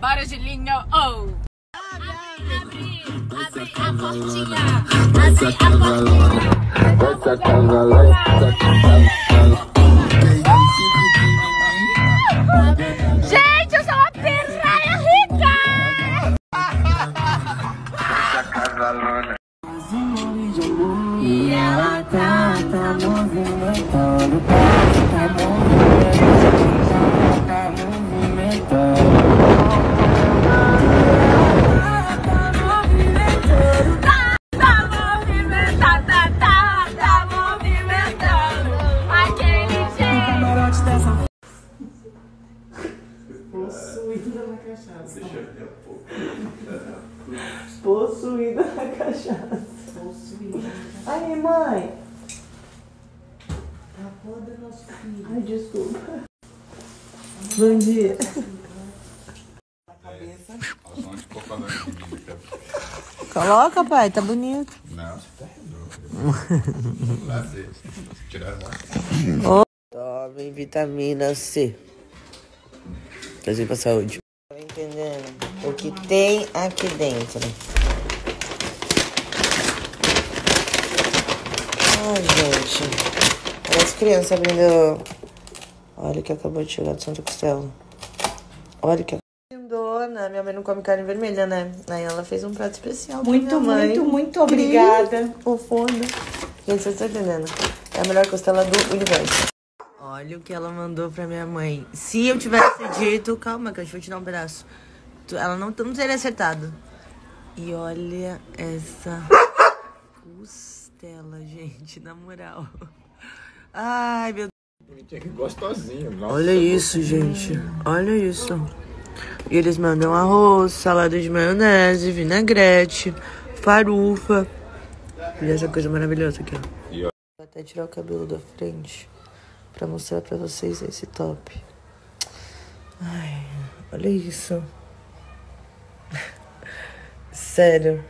embora, Julinho! Oh! Abre, abre, abre a portinha! Abre a portinha! Gente, movimentando, tá movimentando, tá movimentando. Tá movimentando, tá, tá, tá movimentando aquele jeito. Possuída na cachaça. Possuída na cachaça. Possuída. Aí, mãe. Tá foda nosso filho. Ai, desculpa. Bom dia. Onde ficou falando de mim, cara? Coloca, pai, tá bonito. Não, você tá louco. Lazer. Tirar lá. Tome vitamina C. Prazer pra saúde. Tá entendendo? O que tem aqui dentro. Ai, gente. Parece criança abrindo. Olha que acabou de chegar de Santa Costela. Olha que. Lindona, minha mãe não come carne vermelha, né? Aí ela fez um prato especial. pra Muito, muito, muito obrigada. Fofona. Gente, vocês estão entendendo? É a melhor costela do universo. Olha o que ela mandou pra minha mãe. Se eu tivesse dito, calma, que eu vou te dar um pedaço. Ela não, não teria acertado. E olha essa costela, gente, na moral. Ai, meu que gostosinho. Nossa, Olha isso, gente. Olha isso. E eles mandam arroz, salada de maionese, vinagrete, farufa. E essa coisa maravilhosa aqui, ó. Vou até tirar o cabelo da frente pra mostrar pra vocês esse top. Ai, olha isso. Sério.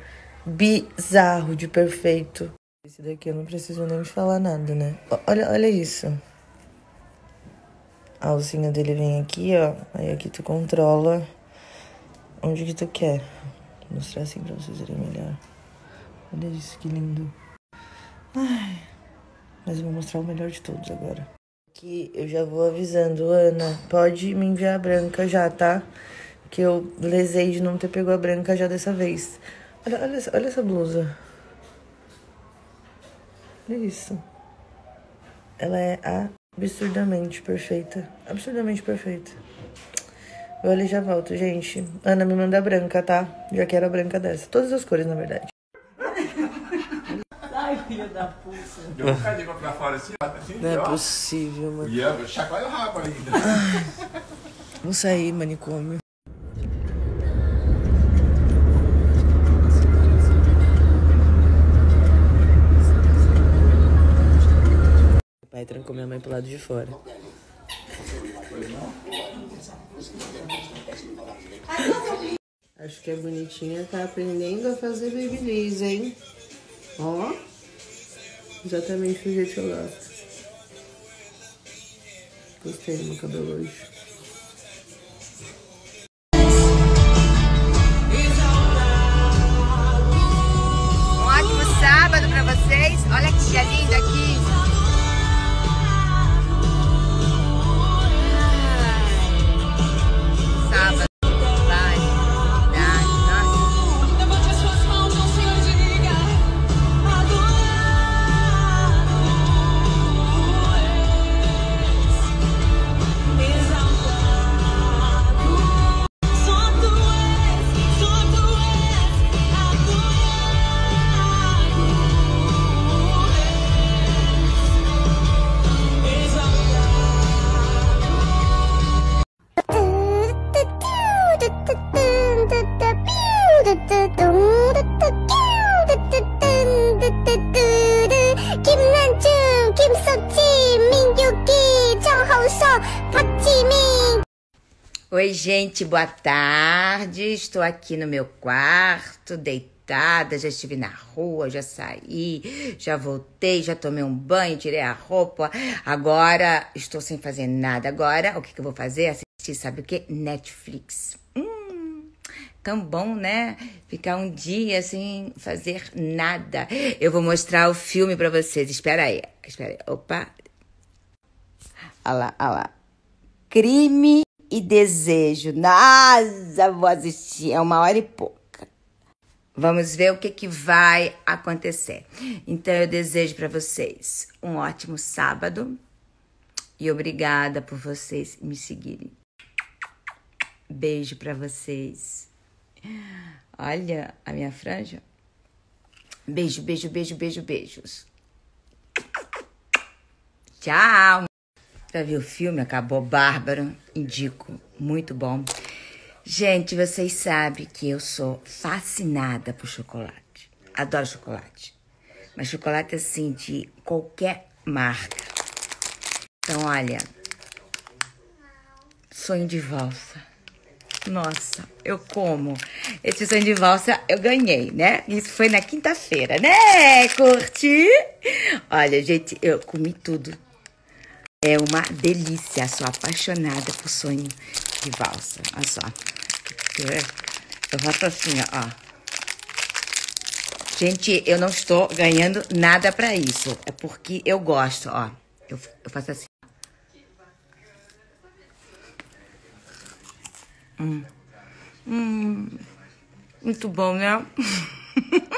Bizarro de perfeito. Esse daqui eu não preciso nem falar nada, né? Olha, olha isso. A alcinha dele vem aqui, ó. Aí aqui tu controla onde que tu quer. Vou mostrar assim pra vocês verem melhor. Olha isso, que lindo. Ai, mas eu vou mostrar o melhor de todos agora. Aqui eu já vou avisando, Ana, pode me enviar a branca já, tá? Que eu lesei de não ter pego a branca já dessa vez. Olha, olha, olha essa blusa. Olha isso. Ela é absurdamente perfeita. Absurdamente perfeita. Eu ali já volto, gente. Ana, me manda a branca, tá? Já quero a branca dessa. Todas as cores, na verdade. Ai, filha da puta. Deu um bocadinho pra fora assim, ó. Assim, Não é ó. possível, mano. E eu chacoalha o rabo ainda. Vamos sair, manicômio. Pai trancou minha mãe pro lado de fora. Acho que a bonitinha tá aprendendo a fazer babyliss, hein? Ó. Exatamente do jeito que eu gosto. Gostei do meu cabelo hoje. Oi, gente, boa tarde. Estou aqui no meu quarto, deitada. Já estive na rua, já saí, já voltei, já tomei um banho, tirei a roupa. Agora estou sem fazer nada. Agora, o que, que eu vou fazer? Assistir, sabe o que? Netflix. Hum, tão bom, né? Ficar um dia sem fazer nada. Eu vou mostrar o filme pra vocês. Espera aí, espera aí. Opa. Olha lá, olha lá. Crime e desejo. Nossa, vou assistir. É uma hora e pouca. Vamos ver o que, que vai acontecer. Então, eu desejo para vocês um ótimo sábado e obrigada por vocês me seguirem. Beijo para vocês. Olha a minha franja. Beijo, beijo, beijo, beijo, beijos. Tchau. Já viu o filme? Acabou bárbaro. Indico. Muito bom. Gente, vocês sabem que eu sou fascinada por chocolate. Adoro chocolate. Mas chocolate assim de qualquer marca. Então, olha. Sonho de valsa. Nossa, eu como. Esse sonho de valsa eu ganhei, né? Isso foi na quinta-feira, né? Curti? Olha, gente, eu comi tudo. É uma delícia. Sou apaixonada por sonho de valsa. Olha só. Eu faço assim, ó. Gente, eu não estou ganhando nada pra isso. É porque eu gosto, ó. Eu, eu faço assim. Hum. Hum. Muito bom, né?